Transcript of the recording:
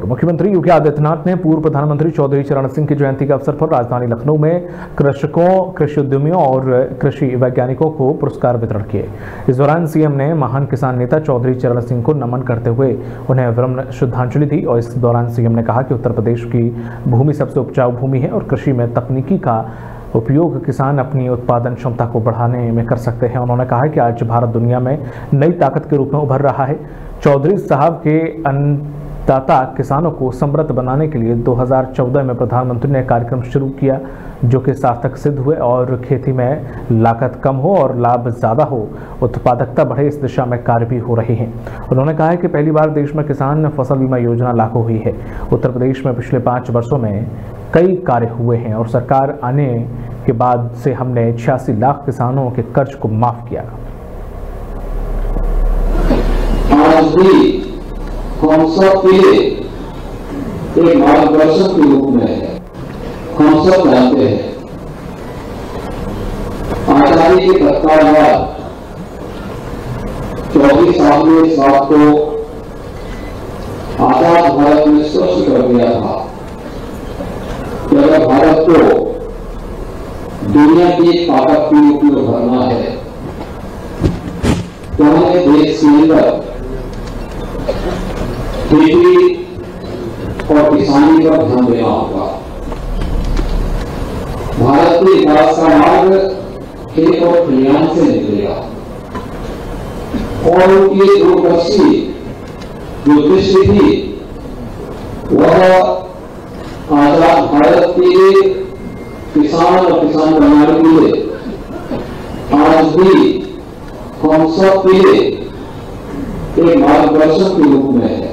मुख्यमंत्री योगी आदित्यनाथ ने पूर्व प्रधानमंत्री चौधरी चरण सिंह की जयंती के अवसर पर राजधानी लखनऊ में कृषकों, कृषि उद्यमियोों और कृषि वैज्ञानिकों को पुरस्कार वितरण किए। इस दौरान सीएम ने महान किसान नेता चौधरी चरण सिंह को नमन करते हुए उन्हें विनम्र श्रद्धांजलि दी और इस दौरान सीएम ने कहा कि उत्तर प्रदेश की भूमि सबसे उपजाऊ भूमि है और कृषि में तकनीकी का उपयोग किसान अपनी उत्पादन क्षमता को बढ़ाने में कर सकते हैं। उन्होंने कहा कि आज भारत दुनिया में नई ताकत के रूप में उभर रहा है। चौधरी साहब के अन्नदाता किसानों को समृद्ध बनाने के लिए 2014 में प्रधानमंत्री ने कार्यक्रम शुरू किया, जो कि सार्थक सिद्ध हुए और खेती में लागत कम हो और लाभ ज़्यादा हो, उत्पादकता बढ़े, इस दिशा में कार्य भी हो रहे हैं। उन्होंने कहा है कि पहली बार देश में किसान फ़सल बीमा योजना लागू हुई है। उत्तर प्रदेश में पिछले पाँच वर्षों में कई कार्य हुए हैं और सरकार आने के बाद से हमने छियासी लाख किसानों के कर्ज को माफ़ किया। हम सब के एक मार्गदर्शक के रूप में है। हम सब जानते हैं। आज़ादी के तत्काल बाद चौबीस साल में इस बात को आज़ाद भारत में स्पष्ट कर दिया था कि अगर भारत को दुनिया की ताकत के रूप में भरना है तो हमें देश के अंदर खेती और किसानी पर ध्यान देना होगा। भारत के विकास का मार्ग खेत और खलियान से निकलेगा। और उनकी दूरदर्शी जो दृष्टि थी वह आज़ाद भारत के किसान और किसान बनाने के लिए, आज भी हम सब के लिए एक मार्गदर्शक के रूप में है।